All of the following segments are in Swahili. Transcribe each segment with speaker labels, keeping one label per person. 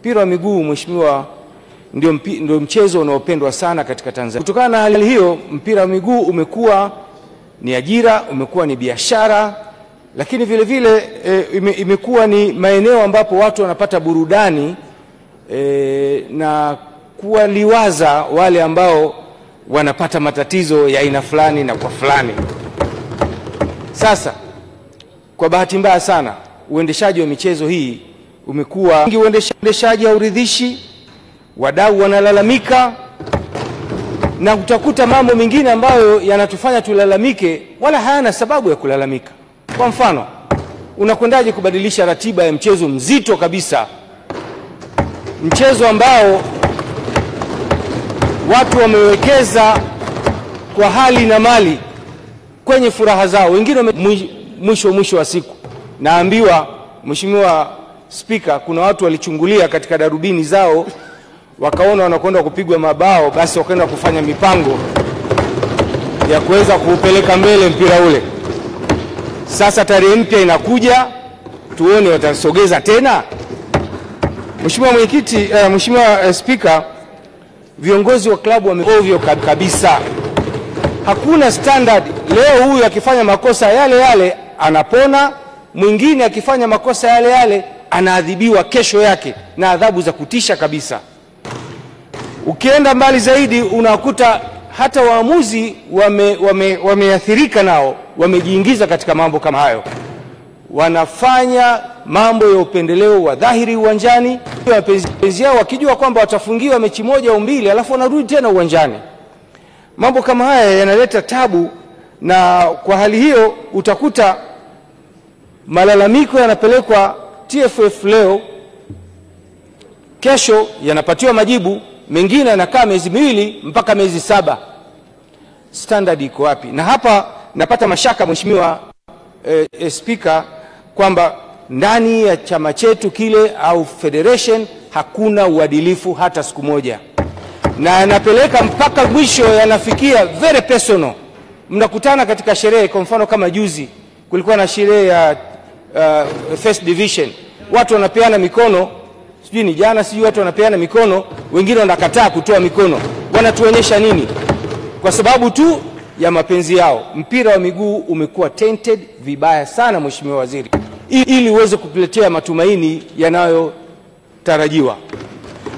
Speaker 1: Mpira wa miguu mheshimiwa, ndio, ndio mchezo unaopendwa sana katika Tanzania. Kutokana na hali hiyo, mpira wa miguu umekuwa ni ajira, umekuwa ni biashara, lakini vile vile e, ime, imekuwa ni maeneo ambapo watu wanapata burudani e, na kuwaliwaza wale ambao wanapata matatizo ya aina fulani na kwa fulani. Sasa kwa bahati mbaya sana uendeshaji wa michezo hii umekuwa uendeshaji hauridhishi, wadau wanalalamika, na utakuta mambo mengine ambayo yanatufanya tulalamike wala hayana sababu ya kulalamika. Kwa mfano, unakwendaje kubadilisha ratiba ya mchezo mzito kabisa, mchezo ambao watu wamewekeza kwa hali na mali kwenye furaha zao, wengine mwisho mwisho wa siku. Naambiwa Mheshimiwa Spika, kuna watu walichungulia katika darubini zao wakaona wanakwenda kupigwa mabao, basi wakaenda kufanya mipango ya kuweza kuupeleka mbele mpira ule. Sasa tarehe mpya inakuja, tuone watasogeza tena. Mheshimiwa Mwenyekiti, uh, Mheshimiwa uh, Spika, viongozi wa klabu wameovyo kabisa, hakuna standard. Leo huyu akifanya makosa yale yale anapona mwingine akifanya makosa yale yale anaadhibiwa kesho yake na adhabu za kutisha kabisa. Ukienda mbali zaidi, unakuta hata waamuzi wameathirika, wame, wame nao wamejiingiza katika mambo kama hayo, wanafanya mambo ya upendeleo wa dhahiri uwanjani, wapenzi yao wakijua kwamba watafungiwa mechi moja au mbili, alafu wanarudi tena uwanjani. Mambo kama haya yanaleta tabu, na kwa hali hiyo utakuta malalamiko yanapelekwa TFF leo, kesho yanapatiwa majibu, mengine yanakaa miezi miwili mpaka miezi saba. Standard iko wapi? Na hapa napata mashaka Mheshimiwa eh, eh, Spika, kwamba ndani ya chama chetu kile au federation hakuna uadilifu hata siku moja, na yanapeleka mpaka mwisho, yanafikia very personal. Mnakutana katika sherehe, kwa mfano kama juzi kulikuwa na sherehe ya uh, first division, watu wanapeana mikono, sijui ni jana, sijui watu wanapeana mikono, wengine wanakataa kutoa mikono. Wanatuonyesha nini? Kwa sababu tu ya mapenzi yao. Mpira wa miguu umekuwa tainted vibaya sana, Mheshimiwa Waziri, ili uweze kutuletea matumaini yanayotarajiwa.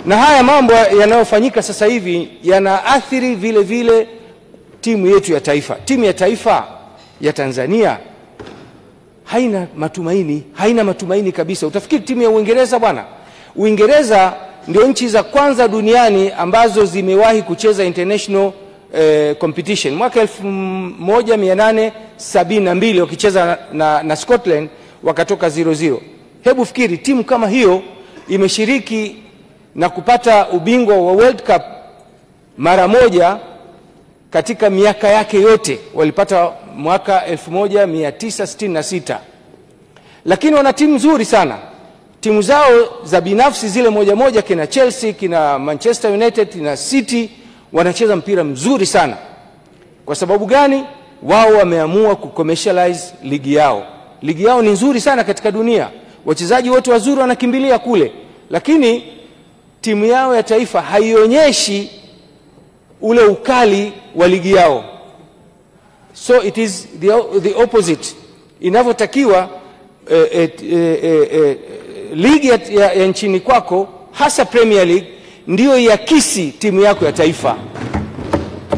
Speaker 1: Na haya mambo yanayofanyika sasa hivi yanaathiri vile vile timu yetu ya taifa. Timu ya taifa ya Tanzania haina matumaini, haina matumaini kabisa. Utafikiri timu ya Uingereza bwana. Uingereza ndio nchi za kwanza duniani ambazo zimewahi kucheza international eh, competition mwaka 1872 wakicheza na, na Scotland wakatoka 0-0. Hebu fikiri timu kama hiyo imeshiriki na kupata ubingwa wa World Cup mara moja katika miaka yake yote, walipata mwaka 1966 lakini wana timu nzuri sana. Timu zao za binafsi zile moja moja, kina Chelsea, kina Manchester United, na City, wanacheza mpira mzuri sana. Kwa sababu gani? Wao wameamua kucommercialize ligi yao. Ligi yao ni nzuri sana katika dunia, wachezaji wote wazuri wanakimbilia kule, lakini timu yao ya taifa haionyeshi ule ukali wa ligi yao. So it is the, the opposite. Inavyotakiwa eh, eh, eh, eh, ligi ya, ya, ya nchini kwako hasa Premier League ndiyo iakisi timu yako ya taifa.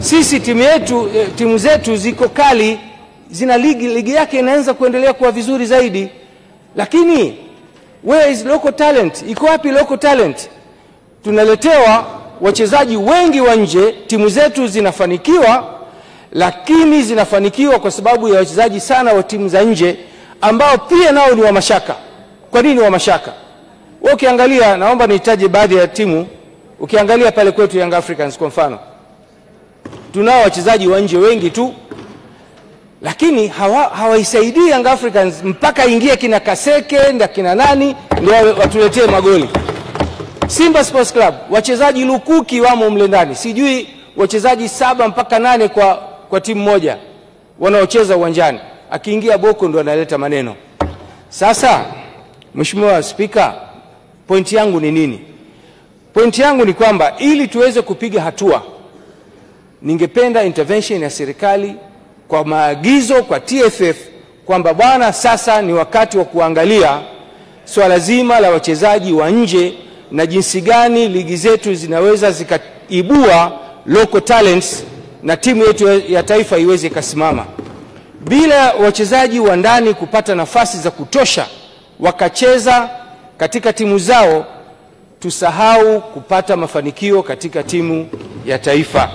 Speaker 1: Sisi timu yetu, eh, timu zetu ziko kali, zina ligi, ligi yake inaanza kuendelea kuwa vizuri zaidi, lakini where is local talent? Iko wapi local talent? Tunaletewa wachezaji wengi wa nje, timu zetu zinafanikiwa lakini zinafanikiwa kwa sababu ya wachezaji sana wa timu za nje ambao pia nao ni wa mashaka. Kwa nini wa mashaka? Wewe ukiangalia, naomba nihitaje baadhi ya timu. Ukiangalia pale kwetu Young Africans kwa mfano, tunao wachezaji wa nje wengi tu, lakini hawaisaidii hawa Young Africans mpaka ingie kina Kaseke na kina nani ndio watuletee magoli. Simba Sports Club wachezaji lukuki wamo mle ndani, sijui wachezaji saba mpaka nane kwa, kwa timu moja wanaocheza uwanjani. Akiingia Boko ndo analeta maneno. Sasa Mheshimiwa Spika, pointi yangu ni nini? Pointi yangu ni kwamba ili tuweze kupiga hatua, ningependa intervention ya serikali kwa maagizo kwa TFF kwamba bwana, sasa ni wakati wa kuangalia swala zima la wachezaji wa nje na jinsi gani ligi zetu zinaweza zikaibua local talents na timu yetu ya taifa iweze ikasimama. Bila wachezaji wa ndani kupata nafasi za kutosha wakacheza katika timu zao, tusahau kupata mafanikio katika timu ya taifa.